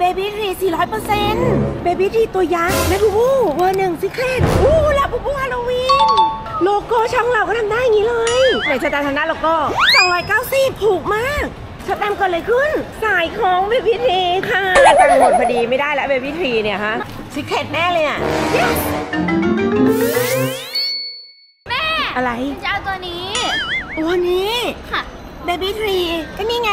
เบบี้ทรี400%เบบี้ทรีตัวยักษ์แม่บูบูเวอร์หนึ่งซิเครตอู้ลาบูบูฮาโลวีน โลโก้ช่องเราก็ทำได้อย่างนี้เลยไหนจะตามทางด้านโลโก้290ถูกมากชดแตมเกิดอะไรขึ้น สายของเบบี้ทรีค่ะตังหมดพอดีไม่ได้แล้วเบบี้ทรีเนี่ยฮะซิเครตแน่เลยอะ yes แม่ อะไรจะเอาตัวนี้ ตัวนี้ค่ะเบบี้ทรีก็นี่ไง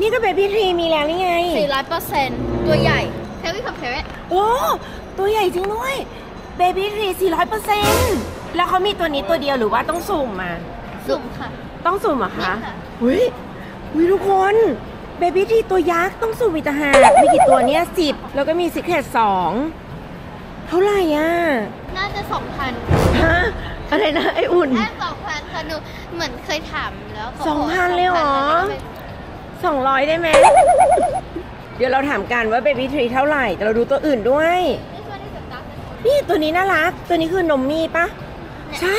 นี่ก็เบบี้ทรีมีแล้วนี่ไง 400เปอร์เซ็นต์ตัวใหญ่เทวิคอมเพลตโอ้ตัวใหญ่จริงด้วยเบบี้ทรี400เปอร์เซ็นต์แล้วเขามีตัวนี้ตัวเดียวหรือว่าต้องสุ่มมา สุ่มค่ะ ต้องสุ่มเหรอคะนี่ค่ะอุ้ยอุ้ยทุกคนเบบี้ทรีตัวยักษ์ต้องสุ่มอีกต่างหากมีกี่ตัวเนี่ยสิบแล้วก็มีซิกเ e ตสองเท่าไหร่อะ น่าจะ2,000ฮะอะไรนะไออุ่นแค่2,000ค่ะหนูเหมือนเคยถามแล้วขาบกสองพันเลยเหรอ สองร้อยได้ไหม เดี๋ยวเราถามกันว่าเบบี้ทรีเท่าไหร่ แต่เราดูตัวอื่นด้วย นี่ช่วยได้สุดตักเลยนี่ตัวนี้น่ารัก ตัวนี้คือนมมี่ปะ ใช่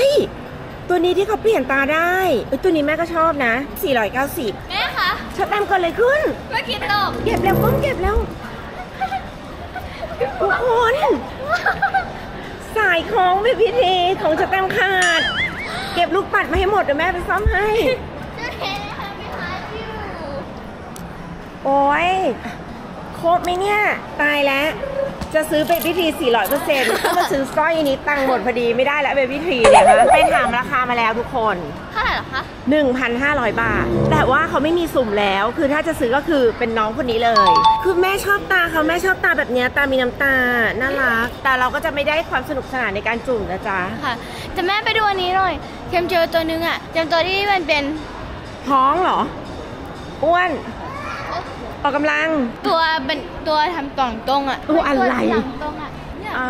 ตัวนี้ที่เขาเปลี่ยนตาได้เอ้ยตัวนี้แม่ก็ชอบนะ 490 แม่คะชอบแตมเกิดอะไรขึ้น เมื่อกี้ตก เก็บแล้วก้มเก็บแล้วทุกคนสายของเบบี้ทรีของชแตมขาด เก็บลูกปัดมาให้หมดเดี๋ยวแม่ไปซ่อมให้ จะเทนะคะไม่หาอยู่ โอ้ยครบไหมเนี่ย ตายแล้ว จะซื้อเบบี้ทรี400เปอร์เซ็นต์ก็มาซื้อสร้อยอันนี้ตังค์หมดพอดีไม่ได้แล้วเบบี้ทรีเนี่ยนะไปถามราคามาแล้วทุกคน เท่าไหร่เหรอคะ1,500 บาท แต่ว่าเขาไม่มีสุ่มแล้ว คือถ้าจะซื้อก็คือเป็นน้องคนนี้เลย คือแม่ชอบตาเขาแม่ชอบตาแบบเนี้ยตามีน้ำตา น่ารัก แต่เราก็จะไม่ได้ความสนุกสนานในการจุ่มนะจ๊ะ ค่ะ แต่แม่ไปดูอันนี้หน่อยเทมเจอตัวนึงอะเจมตัวที่มันเป็นท้องเหรอ อ้วน ออกกำลัง ตัวเป็นตัวทำกล่องตรงอะตัวอะไรหลังตรงอะเนี่ยอ่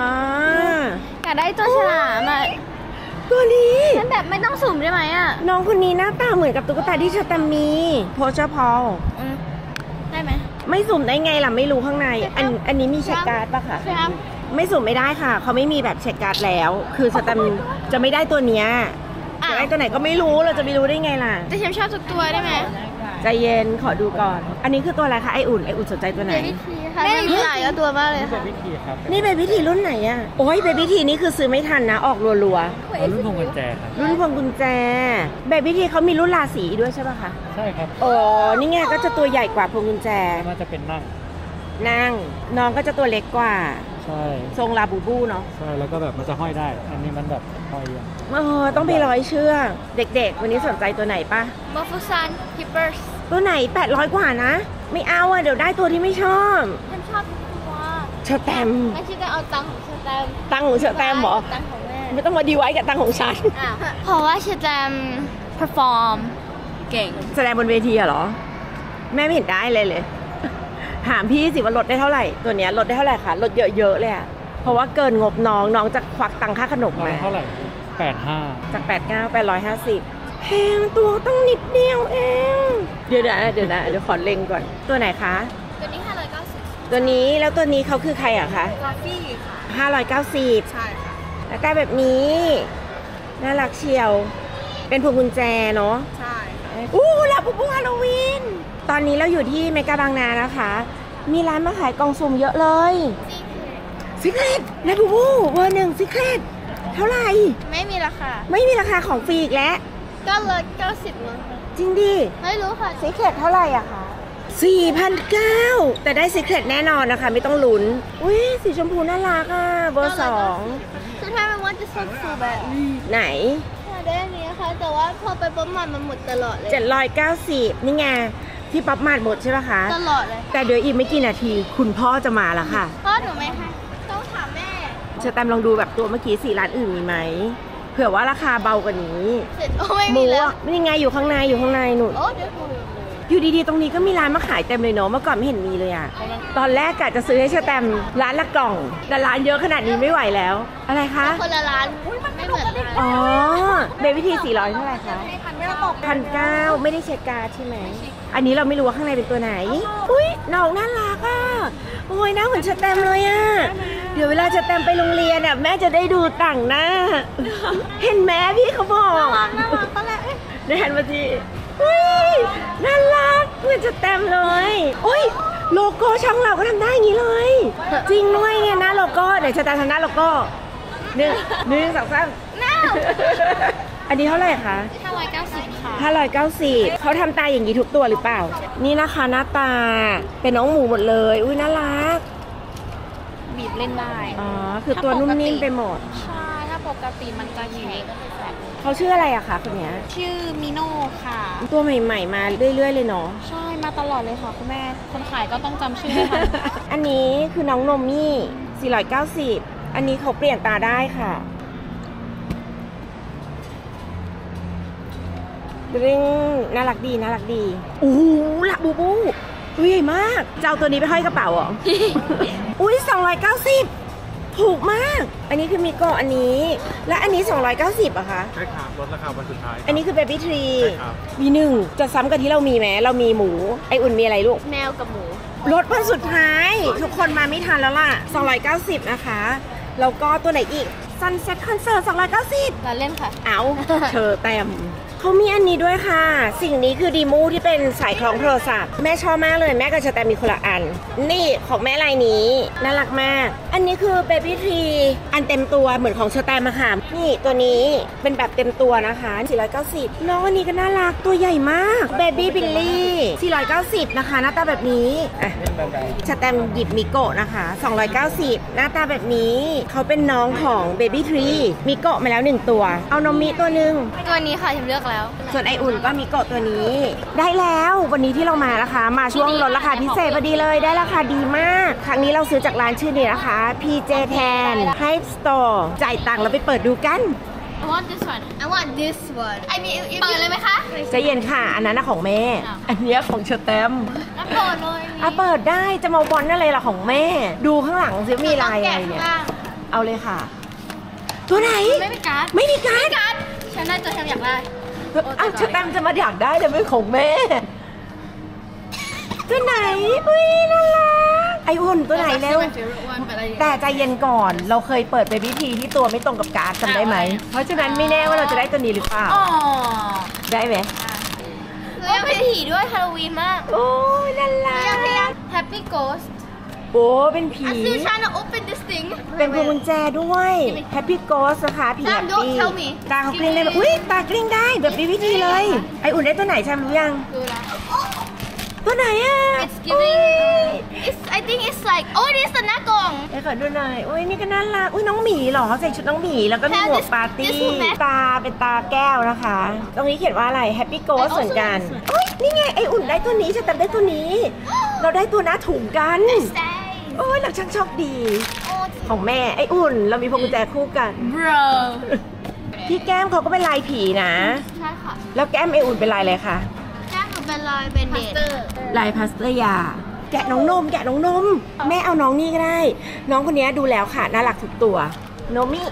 าอยากได้ตัวฉลามอะตัวนี้ฉันแบบไม่ต้องสุ่มได้ไหมอะน้องคนนี้หน้าตาเหมือนกับตุ๊กตาที่ชาตามีโพชพอลอืมได้ไหมไม่สุ่มได้ไงล่ะไม่รู้ข้างใน อันอันนี้มีเช็คการ์ดปะคะครับไม่สุ่มไม่ได้ค่ะ เขาไม่มีแบบเช็คการ์ดแล้ว คือสแตมป์จะไม่ได้ตัวเนี้ย อะจะได้ตัวไหนก็ไม่รู้เราจะไปรู้ได้ไงล่ะ แต่ฉันชอบทุกตัวได้ไหมใจเย็นขอดูก่อน อันนี้คือตัวอะไรคะไออุ่นไออุ่นสนใจตัวไหนเบบี้ทีค่ะแม่มีหลายตัวมากเลยค่ะวิธีครับนี่เบบี้ทีรุ่นไหนอะโอ้ยเบบี้ทีนี่คือซื้อไม่ทันนะ ออกรัวเอารุ่นพวงกุญแจครับๆรุ่นพวงกุญแจBaby Three เขามีรุ่นราศีด้วยใช่ปะคะ ใช่ครับอ๋อนี่ไงก็จะตัวใหญ่กว่าพวงกุญแจน่าจะเป็นนั่ง นั่งน้องก็จะตัวเล็กกว่า ใช่ทรงลาบูบูเนาะใช่แล้วก็แบบมันจะห้อยได้ อันนี้มันแบบห้อยยังเออต้องไปร้อยเชือกเด็ก ๆ วันนี้สนใจตัวไหนปะ Mofusand Hippers ตัวไหน 800 กว่านะ ไม่เอาอะเดี๋ยวได้ตัวที่ไม่ชอบฉันชอบทุกตัวเชอร์แตมงั้นฉันจะเอาตังค์ของเฌอแตมตังค์ของเชอร์แตมเหรอตังค์ของแม่ไม่ต้องมาดีไว้กับตังค์ของฉันอะเพราะว่าเชอแตม perform เก่งแสดงบนเวทีอะเหรอ แม่ไม่เห็นได้เลยเลย ถามพี่สิว่าลดได้เท่าไหร่ ตัวเนี้ยลดได้เท่าไหร่คะลดเยอะๆเลยอะเพราะว่าเกินงบน้องน้องจะควักตังค่าขนมเอามาเท่าไหร่แปดห้าจาก89 850แพงตัวต้องนิดเดียวเองเดี๋ยวนะเดี๋ยวนะเดี๋ยวขอเล็งก่อนตัวไหนคะตัวนี้ 590ตัวนี้แล้วตัวนี้เขาคือใครอะคะกาฟี่ค่ะ590 ใช่ค่ะแล้วก็แบบนี้น่ารักเชียว เป็นพวงกุญแจเนาะใช่อู้ Labubu Halloween ตอนนี้เราอยู่ที่เมกาบางนานะคะ มีร้านมาขายกล่องสุ่มเยอะเลย secret Labubu เบอร์หนึ่ง secret เท่าไหร่ ไม่มีราคา ไม่มีราคาของฟรีอีกแล้วก็ลด90มั้งค่ะจริงดิ ไม่รู้ค่ะซิเครตเท่าไหร่อะคะ4,900แต่ได้ซิเครตแน่นอนนะคะ ไม่ต้องลุ้น อุ้ยสีชมพูน่ารักอะเบอร์สองคือถ้ามันว่าจะสดสูแบบนี้ไหนค่ะได้อันนี้ค่ะ แต่ว่าพอไปปั๊มมันมันหมดตลอดเลย790นี่ไง ที่ป๊อปมาดหมดใช่ปะคะ ตลอดเลยแต่เดี๋ยวอีกไม่กี่นาทีคุณพ่อจะมาแล้วค่ะ พ่อหนูไม่ให้ต้องถามแม่เชอแตมลองดูแบบตัวเมื่อกี้สี่ร้านอื่นมีไหมเผื่อว่าราคาเบากว่านี้เสร็จโอ้ไม่หมีมูแล้ว อะไม่ได้ไงอยู่ข้างในอยู่ข้างในหนุนโอ้เดี๋ยวหนู อยู่ดีๆ ตรงนี้ก็มีร้านมาขายเต็มเลยเนาะเมื่อก่อนไม่เห็นมีเลยอะตอนแรกกะจะซื้อให้เชอแตมร้านละกล่อง แต่ร้านเยอะขนาดนี้ไม่ไหวแล้ว อะไรคะคนละร้านไม่เหมือนกันอ๋อเบบี้ทีสี่ร้อยเท่าไหร่คะพันเก้าไม่ได้เช็คการ์ดใช่ไหมอันนี้เราไม่รู้ว่าข้างในเป็นตัวไหน อุ้ยน้องน่ารักอะโอ้ยหน้าเหมือนสแตมป์เลยอะเดี๋ยวเวลาเฌอแตมไปโรงเรียนอะแม่จะได้ดูต่างหน้า เห็นแม่พี่เขาบอกน่ารักน่ารักตอนแรกเอ๊ะได้หันมาที อุ้ยน่ารักเหมือนเฌอแตมเลยอุ้ยโลโก้ช่องเราก็ทำได้อย่างนี้เลย จริงด้วยเนี่ยหน้าโลโก้ไหนเฌอแตมทำหน้าโลโก้หนึ่งหนึ่งสองสามน้าอันนี้เท่าไหร่คะห้าร้อยเก้าสิบค่ะ 590เขาทำตาอย่างนี้ทุกตัวหรือเปล่า นี่นะคะหน้าตาเป็นน้องหมูหมดเลย อุ้ยน่ารัก บีบเล่นได้ อ๋อ คือตัวนุ่มนิ่มไปหมด ใช่ ถ้าปกติมันจะแข็ง เขาชื่ออะไรอะคะคนเนี้ยชื่อมิโน่ค่ะ ตัวใหม่ ๆ มาเรื่อย ๆ เลยเนาะใช่มาตลอดเลยค่ะคุณแม่ คนขายก็ต้องจำชื่อให้ทันอันนี้คือน้องนมมี่490 อันนี้เขาเปลี่ยนตาได้ค่ะดึงน่ารักดีน่ารักดีโอ้โหละบูบูตัวใหญ่มากจะเอาตัวนี้ไปห้อยกระเป๋าเหรอ อุ้ย290 ถูกมาก อันนี้คือมิโกะอันนี้ และอันนี้ 290อะคะ ใช่ครับลดราคาวันสุดท้าย อันนี้คือเบบี้ทรีใช่ครับ มีหนึ่งจะซ้ำกันที่เรามีไหมเรามีหมู ไออุ่นมีอะไรลูก แมวกับหมู ลดวันสุดท้าย ทุกคนมาไม่ทันแล้วล่ะ 290 นะคะ แล้วก็ตัวไหนอีก Sunset Concert 290 เราเล่นค่ะ เอา เธอแต้ม เขามีอันนี้ด้วยค่ะ สิ่งนี้คือดีมูที่เป็นสายคล้องโทรศัพท์ แม่ชอบมากเลยแม่กับชาแตมมีคนละอัน นี่ของแม่ลายนี้น่ารักมาก อันนี้คือเบบี้ทรีอันเต็มตัวเหมือนของชาแตมอะค่ะนี่ตัวนี้เป็นแบบเต็มตัวนะคะ490น้องอันนี้ก็น่ารักตัวใหญ่มากเบบี้บิลลี่490 นะคะ หน้าตาแบบนี้อะชาแตมหยิบมิโกะนะคะ 290 หน้าตาแบบนี้เขาเป็นน้องของ Baby Tree มิโกะมาแล้ว1ตัว เอานมมิตัวหนึ่งตัวนี้ค่ะฉันเลือกแล้ว ส่วนไออุ่นก็มิโกะตัวนี้ ได้แล้ววันนี้ที่เรามานะคะ มาช่วงลดราคาพิเศษพอดีเลยได้ราคาดีมาก ครั้งนี้เราซื้อจากร้านชื่อนี้นะคะ PJ Tan Hype Store จ่ายตังค์แล้วไปเปิดดูกัน I want this one I want this one I mean เปิดเลยไหมคะใจะเย็นค่ะ อันนั้นนะของแม่ อันเนี้ยของเชอแตมแล้วเปิดเลยอะเปิดได้จะมาบอลอะไรล่ะของแม่ ดูข้างหลังซิมีลายอะไรเนี่ยเอาเลยค่ะ ตัวไหน ไม่มีการ์ดไม่มีการ์ดการ์ดฉันได้ตัวฉันอยากได้ อ้าวชะแตมจะมาอยากได้แต่ไม่ของแม่ ตัวไหน อุ้ยน่ารัก ไออุ่นตัวไหนเร็วแต่ใจเย็นก่อน เราเคยเปิดไปวิธีที่ตัวไม่ตรงกับการ์ดจำได้ไหม เพราะฉะนั้นไม่แน่ว่าเราจะได้ตัวนี้หรือเปล่าอ๋อได้ไหมแล้วยังเป็นผีด้วยฮาโลวีนมาก โอ้ยน่ารัพยายามพยายามก Happy Ghost โอ้เป็นผี I'm still trying to open this thing เป็นพวงกุญแจด้วย Happy Ghost นะคะผี Sam, แฮป don't ปี้ tell me. ตาเขากลิ้งได้แบบอุ้ยตากลิ้งได้แบบมีวิธีเลย ไออุ่นได้ตัวไหนแชมป์รู้ยังดูแล้วตัวไหนอะ It's giving It's I think it's like oh this is หน้ากล่องไอ้ขอดูหน่อยอุ้ยนี่ก็น่ารักอุ้ยน้องหมีเหรอใส่ชุดน้องหมีแล้วก็มีหมวก This- ปาร์ตี้ this woman ตาเป็นตาแก้วนะคะ ตรงนี้เขียนว่าอะไร Happy Ghost I also เหมือนกัน like this one อุ้ยนี่ไงไออุ่นได้ตัวนี้ฉันแต่ได้ตัวนี้ เราได้ตัวหน้าถุงกัน Stay โอ้ยเราช่างโชคดี oh ของแม่ไออุ่น เรามีพวงกุญแจคู่กัน bro ที่แก้มเขาก็เป็นลายผีนะ ใช่ค่ะ แล้วแก้มไออุ่นเป็นลายอะไรคะแก้มหนูเป็นลายเป็นเดทลายพาสเตอร์ยา แกะน้องนม แกะน้องนม แม่เอาน้องนี่ก็ได้ น้องคนนี้ดูแล้วค่ะ น่ารักทุกตัว โนมิ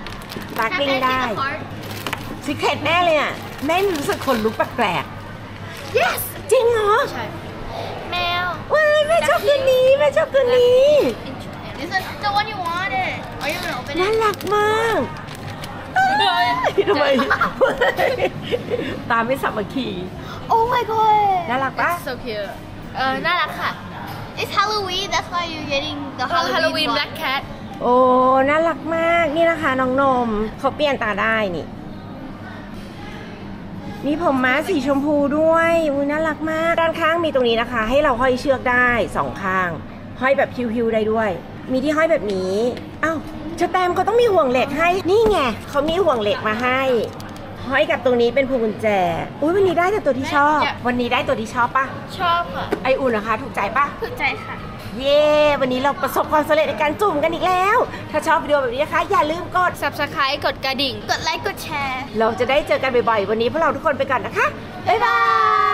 ตากลิ้งได้สิเครตแม่เลยอะ แม่รู้สึกขนลุกแปลก yes ๆจริงเหรอ ใช่แมวว้าย แม่ชอบตัวนี้แม่ชอบตัวนี้ This is the one you wanted Are you gonna open น่า it รักมากทำไมตาไม่สับมาขี่ Oh my god น่ารักปะ so cute เออน่ารักค่ะ It's Halloween that's why you're getting the Halloween, Halloween one. Black Cat โอ้ น่ารักมาก นี่นะคะน้องนม เขาเปลี่ยนตาได้นี่ มีผมม้าสีชมพูด้วยอุ้ยน่ารักมาก ด้านข้างมีตรงนี้นะคะ ให้เราห้อยเชือกได้สองข้าง ห้อยแบบพิวๆได้ด้วย มีที่ห้อยแบบนี้อ้าวชะแตมเขาต้องมีห่วงเหล็กให้ นี่ไงเขามีห่วงเหล็กมาให้ ห้อยกับตรงนี้เป็นพวงกุญแจ อุ้ยวันนี้ได้แต่ตัวที่ชอบ วันนี้ได้ตัวที่ชอบปะชอบค่ะ ไออุ่นนะคะ ถูกใจปะถูกใจค่ะ เย้ วันนี้เราประสบความสำเร็จในการจุ่มกันอีกแล้ว ถ้าชอบวิดีโอแบบนี้นะคะ อย่าลืมกด subscribe กดกระดิ่ง กดไลค์ กดแชร์ เราจะได้เจอกันบ่อยๆ วันนี้พวกเราทุกคนไปก่อนนะคะ บ๊ายบาย